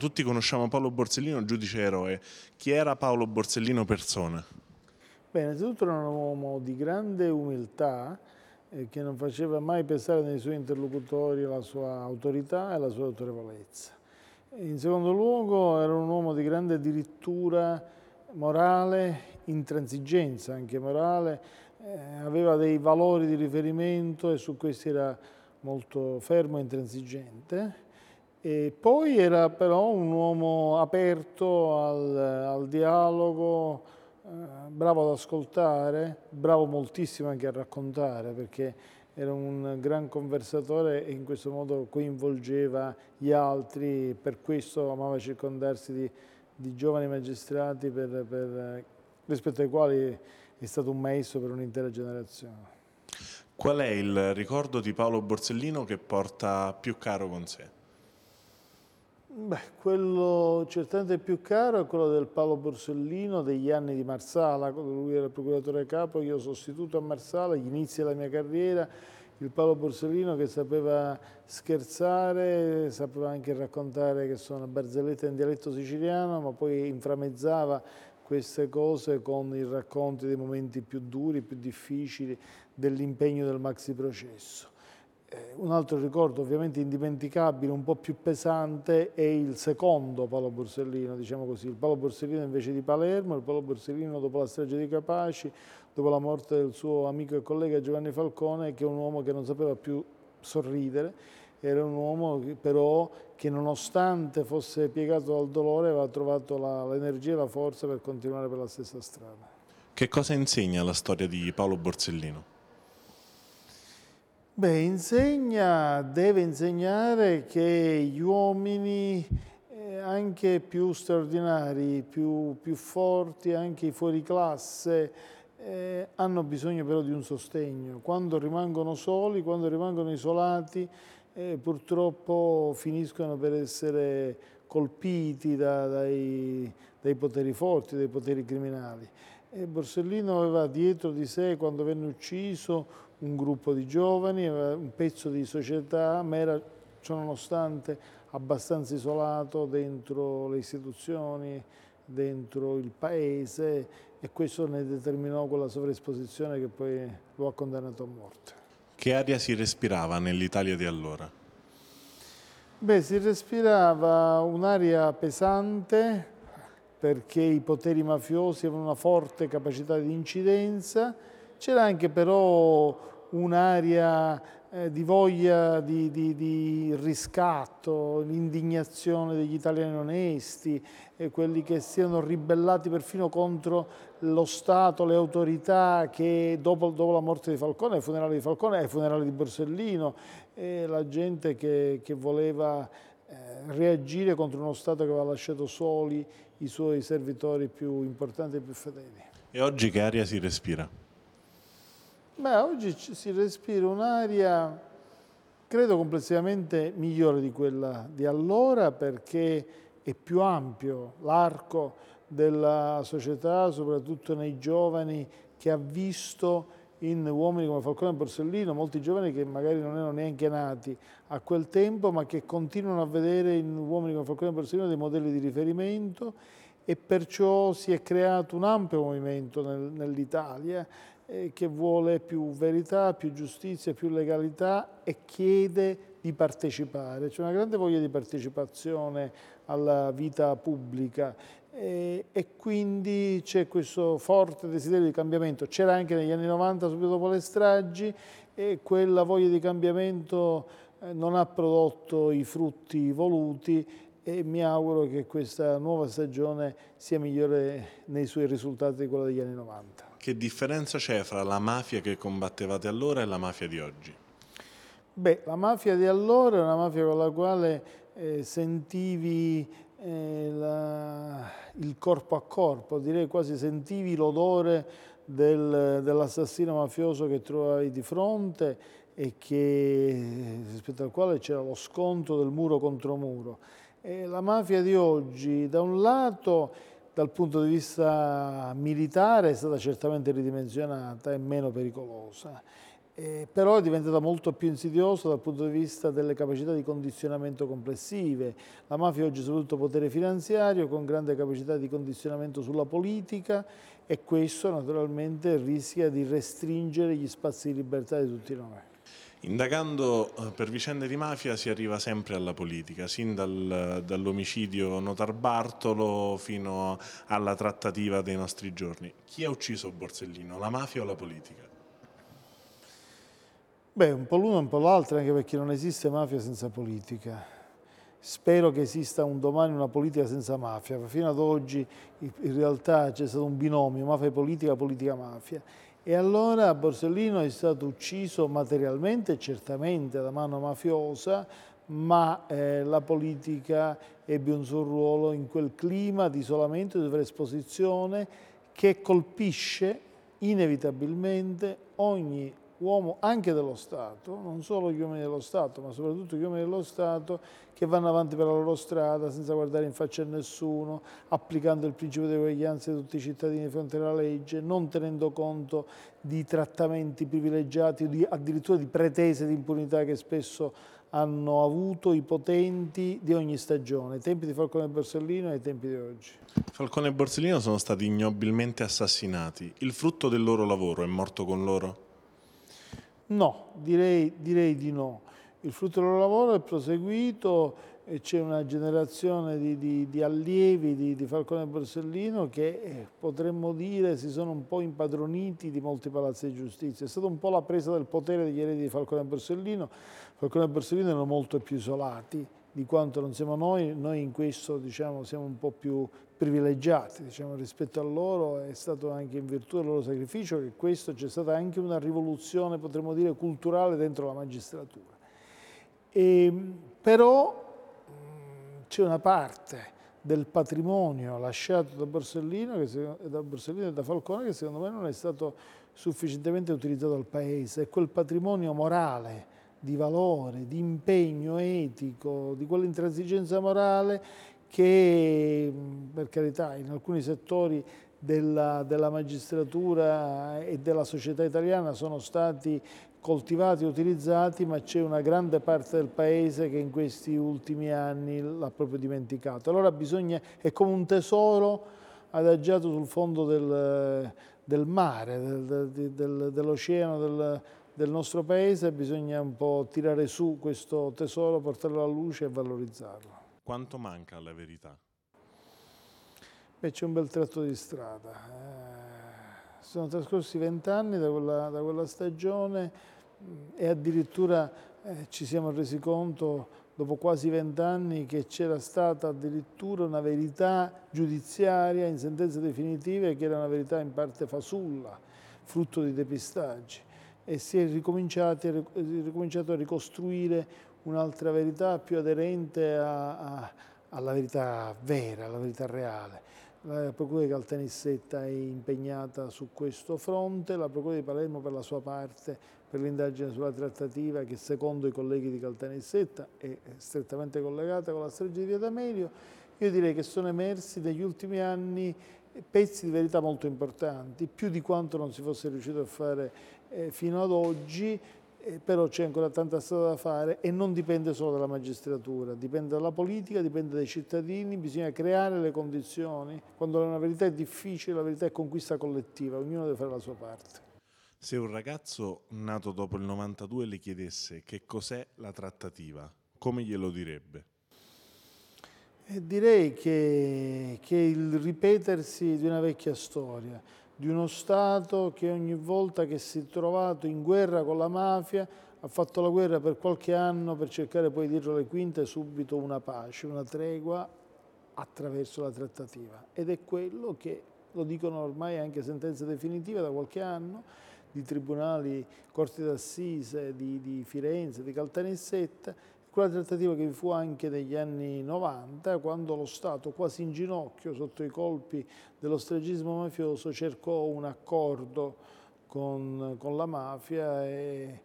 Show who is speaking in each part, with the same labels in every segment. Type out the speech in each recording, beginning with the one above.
Speaker 1: Tutti conosciamo Paolo Borsellino, giudice eroe. Chi era Paolo Borsellino persona?
Speaker 2: Beh, innanzitutto era un uomo di grande umiltà eh, che non faceva mai pesare nei suoi interlocutori la sua autorità e la sua autorevolezza. In secondo luogo era un uomo di grande addirittura morale, intransigenza anche morale, eh, aveva dei valori di riferimento e su questi era molto fermo e intransigente e poi era però un uomo aperto al, al dialogo, eh, bravo ad ascoltare, bravo moltissimo anche a raccontare perché era un gran conversatore e in questo modo coinvolgeva gli altri, per questo amava circondarsi di, di giovani magistrati per, per, rispetto ai quali è stato un maestro per un'intera generazione.
Speaker 1: Qual è il ricordo di Paolo Borsellino che porta più caro con sé?
Speaker 2: Beh, quello certamente più caro è quello del Paolo Borsellino degli anni di Marsala, quando lui era procuratore capo, io sostituto a Marsala, agli inizi della mia carriera, il Paolo Borsellino che sapeva scherzare, sapeva anche raccontare che sono barzellette in dialetto siciliano, ma poi inframezzava queste cose con i racconti dei momenti più duri, più difficili, dell'impegno del maxi processo. Eh, un altro ricordo ovviamente indimenticabile, un po' più pesante, è il secondo Paolo Borsellino, diciamo così, il Paolo Borsellino invece di Palermo, il Paolo Borsellino dopo la strage di Capaci, dopo la morte del suo amico e collega Giovanni Falcone, che è un uomo che non sapeva più sorridere, era un uomo che, però che nonostante fosse piegato dal dolore aveva trovato l'energia e la forza per continuare per la stessa strada.
Speaker 1: Che cosa insegna la storia di Paolo Borsellino?
Speaker 2: Beh, insegna, deve insegnare che gli uomini, eh, anche più straordinari, più, più, forti, anche i fuori classe, eh, hanno bisogno però di un sostegno. Quando rimangono soli, quando rimangono isolati, eh, purtroppo finiscono per essere colpiti da, dai, dai poteri forti, dai poteri criminali. E Borsellino aveva dietro di sé, quando venne ucciso, un gruppo di giovani, un pezzo di società, ma era, ciononostante, abbastanza isolato dentro le istituzioni, dentro il paese e questo ne determinò quella sovraesposizione che poi lo ha condannato a morte.
Speaker 1: Che aria si respirava nell'Italia di allora?
Speaker 2: Beh, si respirava un'aria pesante, perché i poteri mafiosi avevano una forte capacità di incidenza, c'era anche però un'aria eh, di voglia di, di, di riscatto, l'indignazione degli italiani onesti, eh, quelli che si erano ribellati perfino contro lo Stato, le autorità che dopo, dopo la morte di Falcone, ai funerali di Falcone, ai funerali di Borsellino, eh, la gente che, che voleva eh, reagire contro uno Stato che aveva lasciato soli i suoi servitori più importanti e più fedeli.
Speaker 1: E oggi che aria si respira?
Speaker 2: Beh, oggi si respira un'aria, credo complessivamente migliore di quella di allora perché è più ampio l'arco della società, soprattutto nei giovani, che ha visto in uomini come Falcone e Borsellino, molti giovani che magari non erano neanche nati a quel tempo, ma che continuano a vedere in uomini come Falcone e Borsellino dei modelli di riferimento e perciò si è creato un ampio movimento nel, nell'Italia eh, che vuole più verità, più giustizia, più legalità e chiede di partecipare. C'è una grande voglia di partecipazione alla vita pubblica e, e quindi c'è questo forte desiderio di cambiamento. C'era anche negli anni 90, subito dopo le stragi, e quella voglia di cambiamento eh, non ha prodotto i frutti voluti e mi auguro che questa nuova stagione sia migliore nei suoi risultati di quella degli anni 90.
Speaker 1: Che differenza c'è fra la mafia che combattevate allora e la mafia di oggi?
Speaker 2: Beh, la mafia di allora è una mafia con la quale eh, sentivi eh, la, il corpo a corpo, direi quasi sentivi l'odore del, dell'assassino mafioso che trovavi di fronte e che, rispetto al quale c'era lo scontro del muro contro muro. E la mafia di oggi, da un lato, dal punto di vista militare è stata certamente ridimensionata e meno pericolosa eh, però è diventata molto più insidiosa dal punto di vista delle capacità di condizionamento complessive. La mafia oggi è soprattutto potere finanziario con grande capacità di condizionamento sulla politica e questo naturalmente rischia di restringere gli spazi di libertà di tutti noi.
Speaker 1: Indagando eh, per vicende di mafia si arriva sempre alla politica, sin dal, dall'omicidio Notar Bartolo fino alla trattativa dei nostri giorni. Chi ha ucciso Borsellino, la mafia o la politica?
Speaker 2: Beh, un po' l'uno e un po' l'altro, anche perché non esiste mafia senza politica. Spero che esista un domani una politica senza mafia. Fino ad oggi in realtà c'è stato un binomio, mafia politica, politica mafia. E allora Borsellino è stato ucciso materialmente, certamente da mano mafiosa, ma eh, la politica ebbe un suo ruolo in quel clima di isolamento, di sovraesposizione che colpisce inevitabilmente ogni uomo anche dello Stato, non solo gli uomini dello Stato, ma soprattutto gli uomini dello Stato che vanno avanti per la loro strada senza guardare in faccia a nessuno, applicando il principio di uguaglianza di tutti i cittadini di fronte alla legge, non tenendo conto di trattamenti privilegiati, di, addirittura di pretese di impunità che spesso hanno avuto i potenti di ogni stagione, ai tempi di Falcone e Borsellino e ai tempi di oggi.
Speaker 1: Falcone e Borsellino sono stati ignobilmente assassinati. Il frutto del loro lavoro è morto con loro?
Speaker 2: No, direi, direi di no. Il frutto del loro lavoro è proseguito e c'è una generazione di, di, di allievi di, di, Falcone e Borsellino che eh, potremmo dire si sono un po' impadroniti di molti palazzi di giustizia. È stata un po' la presa del potere degli eredi di Falcone e Borsellino. Falcone e Borsellino erano molto più isolati di quanto non siamo noi, noi in questo diciamo, siamo un po' più privilegiati diciamo, rispetto a loro, è stato anche in virtù del loro sacrificio che questo c'è stata anche una rivoluzione, potremmo dire, culturale dentro la magistratura. E, ehm, però c'è una parte del patrimonio lasciato da Borsellino, che, da Borsellino e da Falcone che secondo me non è stato sufficientemente utilizzato dal Paese, è quel patrimonio morale di valore, di impegno etico, di quell'intransigenza morale che per carità in alcuni settori della, della, magistratura e della società italiana sono stati coltivati e utilizzati, ma c'è una grande parte del paese che in questi ultimi anni l'ha proprio dimenticato. Allora bisogna, è come un tesoro adagiato sul fondo del, del mare, del, del, dell'oceano del, del nostro paese, bisogna un po' tirare su questo tesoro, portarlo alla luce e valorizzarlo.
Speaker 1: Quanto manca alla verità?
Speaker 2: Beh, c'è un bel tratto di strada. Eh, sono trascorsi vent'anni da da quella, stagione mm, e addirittura eh, ci siamo resi conto dopo quasi vent'anni che c'era stata addirittura una verità giudiziaria in sentenze definitive che era una verità in parte fasulla, frutto di depistaggi e si è ricominciato a ricostruire un'altra verità più aderente a, a, alla verità vera, alla verità reale. La Procura di Caltanissetta è impegnata su questo fronte, la Procura di Palermo per la sua parte per l'indagine sulla trattativa che secondo i colleghi di Caltanissetta è strettamente collegata con la strage di Via D'Amelio. Io direi che sono emersi negli ultimi anni pezzi di verità molto importanti, più di quanto non si fosse riuscito a fare eh, fino ad oggi, eh, però c'è ancora tanta strada da fare e non dipende solo dalla magistratura, dipende dalla politica, dipende dai cittadini, bisogna creare le condizioni. Quando una verità è difficile, la verità è conquista collettiva, ognuno deve fare la sua parte.
Speaker 1: Se un ragazzo nato dopo il 92 le chiedesse che cos'è la trattativa, come glielo direbbe?
Speaker 2: Eh, direi che, che il ripetersi di una vecchia storia, di uno Stato che ogni volta che si è trovato in guerra con la mafia ha fatto la guerra per qualche anno per cercare poi dietro le quinte subito una pace, una tregua attraverso la trattativa. Ed è quello che, lo dicono ormai anche sentenze definitive da qualche anno, di tribunali, corti d'assise di, di Firenze, di Caltanissetta, quella trattativa che vi fu anche negli anni 90, quando lo Stato, quasi in ginocchio, sotto i colpi dello stragismo mafioso, cercò un accordo con, con la mafia e,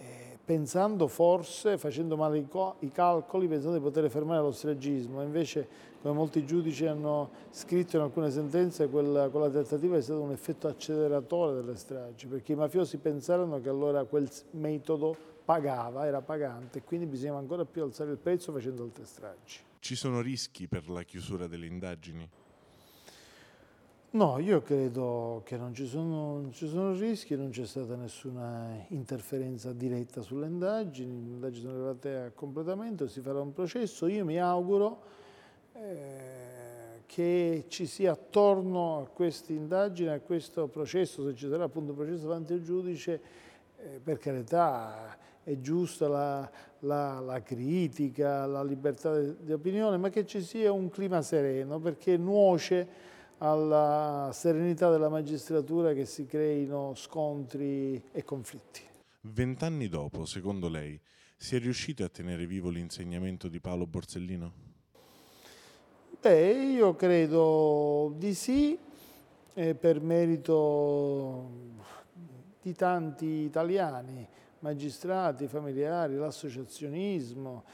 Speaker 2: eh, pensando forse, facendo male i, i, calcoli, pensando di poter fermare lo stragismo. Invece, come molti giudici hanno scritto in alcune sentenze, quella, quella trattativa è stato un effetto acceleratore delle stragi, perché i mafiosi pensarono che allora quel metodo pagava, era pagante, e quindi bisognava ancora più alzare il prezzo facendo altre stragi.
Speaker 1: Ci sono rischi per la chiusura delle indagini?
Speaker 2: No, io credo che non ci, sono, non ci sono rischi, non c'è stata nessuna interferenza diretta sulle indagini, le indagini sono arrivate a completamento, si farà un processo. Io mi auguro eh, che ci sia attorno a queste indagini, a questo processo, se ci sarà appunto un processo davanti al giudice, eh, per carità è giusta la, la, la, critica, la libertà di opinione, ma che ci sia un clima sereno perché nuoce alla serenità della magistratura che si creino scontri e conflitti.
Speaker 1: Vent'anni dopo, secondo lei, si è riusciti a tenere vivo l'insegnamento di Paolo Borsellino?
Speaker 2: Beh, io credo di sì, per merito di tanti italiani, magistrati, familiari, l'associazionismo,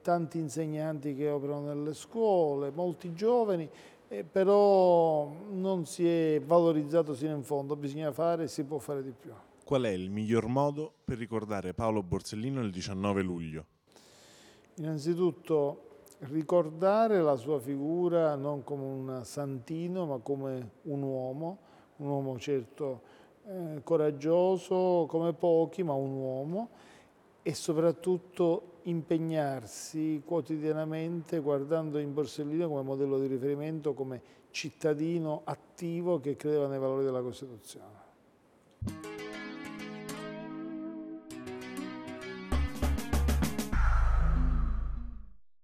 Speaker 2: tanti insegnanti che operano nelle scuole, molti giovani eh, però non si è valorizzato sino in fondo, bisogna fare e si può fare di più.
Speaker 1: Qual è il miglior modo per ricordare Paolo Borsellino il 19 luglio?
Speaker 2: Innanzitutto ricordare la sua figura non come un santino ma come un uomo, un uomo certo eh, coraggioso come pochi ma un uomo e soprattutto impegnarsi quotidianamente guardando in Borsellino come modello di riferimento, come cittadino attivo che credeva nei valori della Costituzione.